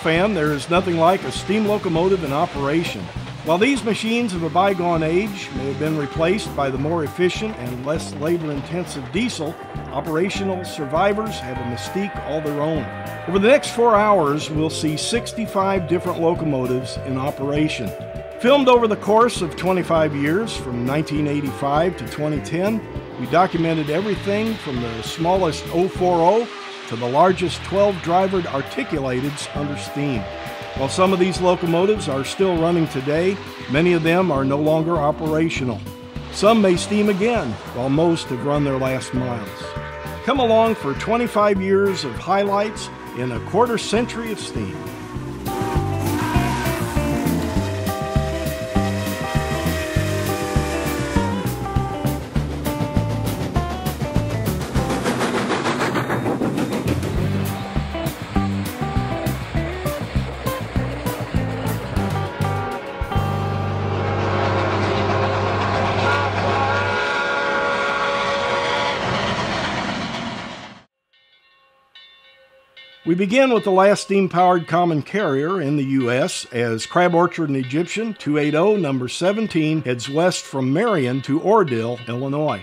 fan, there is nothing like a steam locomotive in operation. While these machines of a bygone age may have been replaced by the more efficient and less labor intensive diesel, operational survivors have a mystique all their own. Over the next four hours, we'll see 65 different locomotives in operation. Filmed over the course of 25 years, from 1985 to 2010, we documented everything from the smallest 040 to the largest 12 drivered articulateds under steam. While some of these locomotives are still running today, many of them are no longer operational. Some may steam again, while most have run their last miles. Come along for 25 years of highlights in a quarter century of steam. We begin with the last steam powered common carrier in the U.S. as Crab Orchard and Egyptian 280 number 17 heads west from Marion to Ordill, Illinois.